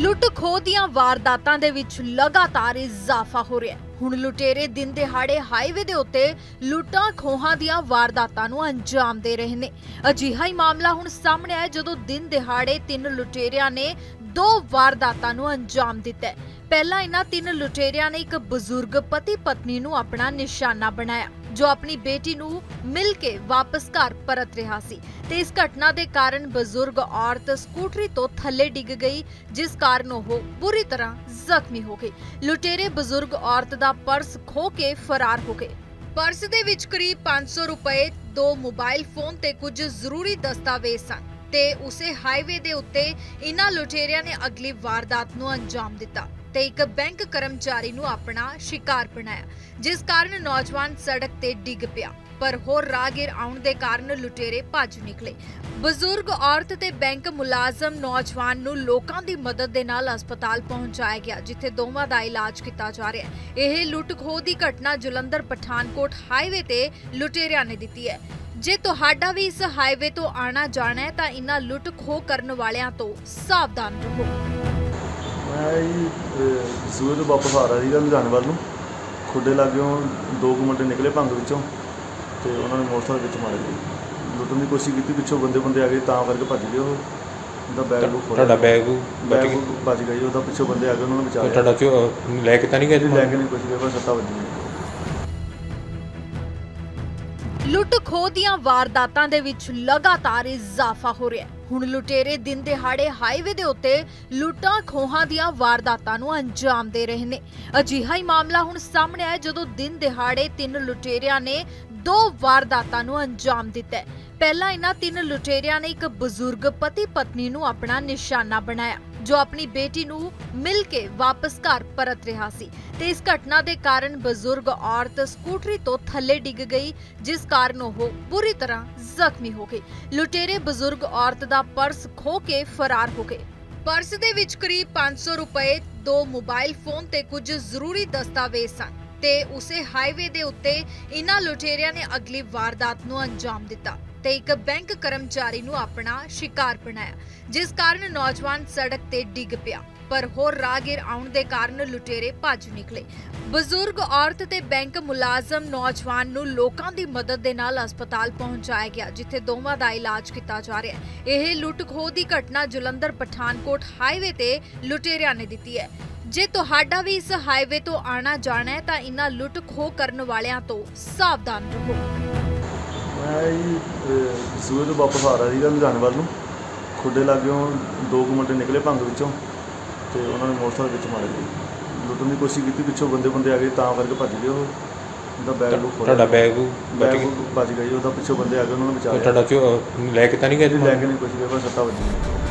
ਲੁੱਟ ਖੋਹ ਦੀਆਂ ਵਾਰਦਾਤਾਂ ਦੇ ਵਿੱਚ ਲਗਾਤਾਰ ਇਜ਼ਾਫਾ ਹੋ ਰਿਹਾ ਹੈ। ਹੁਣ ਲੁਟੇਰੇ ਦਿਨ ਦਿਹਾੜੇ ਹਾਈਵੇ ਦੇ ਉੱਤੇ ਲੁੱਟਾਂ ਖੋਹਾਂ ਦੀਆਂ ਵਾਰਦਾਤਾਂ ਨੂੰ ਅੰਜਾਮ ਦੇ ਰਹੇ ਨੇ। ਅਜਿਹਾ ਹੀ ਮਾਮਲਾ ਹੁਣ ਸਾਹਮਣੇ ਆਇਆ ਜਦੋਂ ਦਿਨ ਦਿਹਾੜੇ ਤਿੰਨ ਲੁਟੇਰਿਆਂ ਨੇ ਦੋ ਵਾਰਦਾਤਾਂ ਨੂੰ ਅੰਜਾਮ ਦਿੱਤਾ ਪਹਿਲਾਂ ਇਹਨਾਂ ਤਿੰਨ ਲੁਟੇਰਿਆਂ ਨੇ ਇੱਕ ਬਜ਼ੁਰਗ ਪਤੀ ਪਤਨੀ ਨੂੰ ਆਪਣਾ ਨਿਸ਼ਾਨਾ ਬਣਾਇਆ। ਜੋ ਆਪਣੀ ਬੇਟੀ ਨੂੰ ਮਿਲ ਕੇ ਵਾਪਸ ਘਰ ਪਰਤ ਰਿਹਾ ਸੀ। ਤੇ ਇਸ ਘਟਨਾ ਦੇ ਕਾਰਨ ਬਜ਼ੁਰਗ ਔਰਤ ਸਕੂਟਰੀ ਤੋਂ ਥੱਲੇ ਡਿੱਗ ਗਈ, ਜਿਸ ਕਾਰਨ ਉਹ ਬੁਰੀ ਤਰ੍ਹਾਂ ਜ਼ਖਮੀ ਹੋ ਗਈ। ਲੁਟੇਰੇ ਬਜ਼ੁਰਗ ਔਰਤ ਦਾ ਪਰਸ ਖੋਹ ਕੇ ਫਰਾਰ ਹੋ ਗਏ। ਪਰਸ ਦੇ ਵਿੱਚ ਕਰੀਬ 500 ਰੁਪਏ, ਦੋ ਮੋਬਾਈਲ ਫੋਨ ਤੇ ਕੁਝ ਜ਼ਰੂਰੀ ਦਸਤਾਵੇਜ਼ ਸਨ ਤੇ ਉਸੇ ਹਾਈਵੇ ਦੇ ਉੱਤੇ ਇਨ੍ਹਾਂ ਲੁਟੇਰਿਆਂ ਨੇ ਅਗਲੀ ਵਾਰਦਾਤ ਨੂੰ ਅੰਜਾਮ ਦਿੱਤਾ। ਤੇ ਇੱਕ ਬੈਂਕ ਕਰਮਚਾਰੀ ਨੂੰ ਆਪਣਾ ਸ਼ਿਕਾਰ ਬਣਾਇਆ, ਜਿਸ ਕਾਰਨ ਨੌਜਵਾਨ ਸੜਕ ਤੇ ਡਿੱਗ ਪਿਆ। ਪਰ ਹੋਰ ਰਾਹਗੀਰ ਆਉਣ ਦੇ ਕਾਰਨ ਲੁਟੇਰੇ ਭੱਜ ਨਿਕਲੇ। ਬਜ਼ੁਰਗ ਔਰਤ ਤੇ ਬੈਂਕ ਮੁਲਾਜ਼ਮ ਨੌਜਵਾਨ ਨੂੰ ਲੋਕਾਂ ਦੀ ਮਦਦ ਦੇ ਨਾਲ ਹਸਪਤਾਲ ਪਹੁੰਚਾਇਆ ਗਿਆ, ਜਿੱਥੇ ਦੋਵਾਂ ਦਾ ਇਲਾਜ ਕੀਤਾ ਜਾ ਰਿਹਾ ਹੈ। ਇਹ ਲੁੱਟ ਖੋਹ ਦੀ ਘਟਨਾ ਜਲੰਧਰ ਪਠਾਨਕੋਟ ਹਾਈਵੇ ਤੇ ਲੁਟੇਰਿਆਂ ਨੇ ਦਿੱਤੀ ਹੈ। ਜੇ ਤੁਹਾਡਾ ਵੀ ਇਸ ਹਾਈਵੇ ਤੋਂ ਆਣਾ ਜਾਣਾ ਹੈ, ਤਾਂ ਇਹਨਾਂ ਲੁੱਟ ਖੋਹ ਕਰਨ ਵਾਲਿਆਂ ਤੋਂ ਸਾਵਧਾਨ ਰਹੋ। ਮੈਂ ਜੀ ਸੂਏ ਤੋਂ ਵਾਪਸ ਆ ਰਿਹਾ ਸੀਗਾ ਲੁਧਿਆਣੇ ਵੱਲ ਨੂੰ। ਖੁੱਡੇ ਲਾਗਿਓਂ ਦੋ ਕੁ ਮੁੰਡੇ ਨਿਕਲੇ ਭੰਗ ਵਿੱਚੋਂ ਤੇ ਉਹਨਾਂ ਨੇ ਮੋਟਰਸਾਈਕਲ ਵਿੱਚ ਮਾਰ। ਲਈ ਲੁੱਟਣ ਦੀ ਕੋਸ਼ਿਸ਼ ਕੀਤੀ ਪਿੱਛੋਂ ਬੰਦੇ ਬੰਦੇ ਆ ਗਏ ਤਾਂ ਕਰਕੇ ਭੱਜ ਗਏ ਉਹ। ਉਹਦਾ ਬੈਗ ਨੂੰ ਤੁਹਾਡਾ ਬੈਗ ਬਚ ਬੈਗ ਗਿਆ ਬਚ ਗਿਆ ਜੀ ਉਹਦਾ ਪਿੱਛੋਂ ਬੰਦੇ ਆ ਗਏ ਉਹਨਾਂ ਨੂੰ ਬਚਾਇਆ ਤੁਹਾਡਾ ਚੋ ਅਹ, ਲੈ ਕੇ ਤਾਂ ਨਹੀਂ ਗਏ ਲੈ ਕੇ ਨਹੀਂ ਕੁਝ ਗਏ ਬਸ ਸੱਤਾ ਵੱਜੀ ਲੁੱਟ ਖੋਹ ਦੀਆਂ ਵਾਰਦਾਤਾਂ ਦੇ ਵਿੱਚ ਲਗਾਤਾਰ ਇਜ਼ਾਫਾ ਹੋ ਰਿਹਾ ਹੈ। ਹੁਣ ਲੁਟੇਰੇ ਦਿਨ ਦਿਹਾੜੇ ਹਾਈਵੇ ਦੇ ਉੱਤੇ ਲੁੱਟਾਂ ਖੋਹਾਂ ਦੀਆਂ ਵਾਰਦਾਤਾਂ ਨੂੰ ਅੰਜਾਮ ਦੇ ਰਹੇ ਨੇ। ਅਜਿਹਾ ਹੀ ਮਾਮਲਾ ਹੁਣ ਸਾਹਮਣੇ ਆਇਆ ਜਦੋਂ ਦਿਨ ਦਿਹਾੜੇ ਤਿੰਨ ਲੁਟੇਰਿਆਂ ਨੇ ਦੋ ਵਾਰਦਾਤਾਂ ਨੂੰ ਅੰਜਾਮ ਦਿੱਤਾ ਪਹਿਲਾਂ ਇਹਨਾਂ ਤਿੰਨ ਲੁਟੇਰਿਆਂ ਨੇ ਇੱਕ ਬਜ਼ੁਰਗ ਪਤੀ ਪਤਨੀ ਨੂੰ ਆਪਣਾ ਨਿਸ਼ਾਨਾ ਬਣਾਇਆ। ਜੋ ਆਪਣੀ ਬੇਟੀ ਨੂੰ ਮਿਲ ਕੇ ਵਾਪਸ ਘਰ ਪਰਤ ਰਿਹਾ ਸੀ। ਤੇ ਇਸ ਘਟਨਾ ਦੇ ਕਾਰਨ ਬਜ਼ੁਰਗ ਔਰਤ ਸਕੂਟਰੀ ਤੋਂ ਥੱਲੇ ਡਿੱਗ ਗਈ, ਜਿਸ ਕਾਰਨ ਉਹ ਬੁਰੀ ਤਰ੍ਹਾਂ ਜ਼ਖਮੀ ਹੋ ਗਈ। ਲੁਟੇਰੇ ਬਜ਼ੁਰਗ ਔਰਤ ਦਾ ਪਰਸ ਖੋਹ ਕੇ ਫਰਾਰ ਹੋ ਗਏ। ਪਰਸ ਦੇ ਵਿੱਚ ਕਰੀਬ 500 ਰੁਪਏ, ਦੋ ਮੋਬਾਈਲ ਫੋਨ ਤੇ ਕੁਝ ਜ਼ਰੂਰੀ ਦਸਤਾਵੇਜ਼ ਸਨ ਤੇ ਉਸੇ ਹਾਈਵੇ ਦੇ ਉੱਤੇ ਇਨ੍ਹਾਂ ਲੁਟੇਰਿਆਂ ਨੇ ਅਗਲੀ ਵਾਰਦਾਤ ਨੂੰ ਅੰਜਾਮ ਦਿੱਤਾ। ਤੇ ਇੱਕ ਬੈਂਕ ਕਰਮਚਾਰੀ ਨੂੰ ਆਪਣਾ ਸ਼ਿਕਾਰ ਬਣਾਇਆ, ਜਿਸ ਕਾਰਨ ਨੌਜਵਾਨ ਸੜਕ ਤੇ ਡਿੱਗ ਪਿਆ। ਪਰ ਹੋਰ ਰਾਹਗੀਰ ਆਉਣ ਦੇ ਕਾਰਨ ਲੁਟੇਰੇ ਭੱਜ ਨਿਕਲੇ। ਬਜ਼ੁਰਗ ਔਰਤ ਤੇ ਬੈਂਕ ਮੁਲਾਜ਼ਮ ਨੌਜਵਾਨ ਨੂੰ ਲੋਕਾਂ ਦੀ ਮਦਦ ਦੇ ਨਾਲ ਹਸਪਤਾਲ ਪਹੁੰਚਾਇਆ ਗਿਆ, ਜਿੱਥੇ ਦੋਵਾਂ ਦਾ ਇਲਾਜ ਕੀਤਾ ਜਾ ਰਿਹਾ ਹੈ। ਇਹ ਲੁੱਟ ਖੋਹ ਦੀ ਘਟਨਾ ਜਲੰਧਰ ਪਠਾਨਕੋਟ ਹਾਈਵੇ ਤੇ ਲੁਟੇਰਿਆਂ ਨੇ ਦਿੱਤੀ ਹੈ। ਜੇ ਤੁਹਾਡਾ ਵੀ ਇਸ ਹਾਈਵੇ ਤੋਂ ਆਣਾ ਜਾਣਾ ਹੈ, ਤਾਂ ਇਹਨਾਂ ਲੁੱਟ ਖੋਹ ਕਰਨ ਵਾਲਿਆਂ ਤੋਂ ਸਾਵਧਾਨ ਰਹੋ। ਮੈਂ ਜੀ ਸੂਏ ਤੋਂ ਵਾਪਸ ਆ ਰਿਹਾ ਸੀਗਾ ਲੁਧਿਆਣੇ ਵੱਲ ਨੂੰ। ਖੁੱਡੇ ਲਾਗਿਓਂ ਦੋ ਕੁ ਮੁੰਡੇ ਨਿਕਲੇ ਭੰਗ ਵਿੱਚੋਂ ਤੇ ਉਹਨਾਂ ਨੇ ਮੋਟਰਸਾਈਕਲ ਵਿੱਚ ਮਾਰ। ਲਈ ਲੁੱਟਣ ਦੀ ਕੋਸ਼ਿਸ਼ ਕੀਤੀ ਪਿੱਛੋਂ ਬੰਦੇ ਬੰਦੇ ਆ ਗਏ ਤਾਂ ਕਰਕੇ ਭੱਜ ਗਏ ਉਹ। ਉਹਦਾ ਬੈਗ ਨੂੰ ਤੁਹਾਡਾ ਬੈਗ ਬਚ ਬੈਗ ਗਿਆ ਬਚ ਗਿਆ ਜੀ ਉਹਦਾ ਪਿੱਛੋਂ ਬੰਦੇ ਆ ਗਏ ਉਹਨਾਂ ਨੂੰ ਬਚਾਇਆ ਤੁਹਾਡਾ ਚੋ ਲੈ ਕੇ ਤਾਂ ਨਹੀਂ ਗਏ ਲੈ ਕੇ ਨਹੀਂ ਕੁਝ ਗਏ ਬਸ ਸੱਤਾ ਵੱਜੀ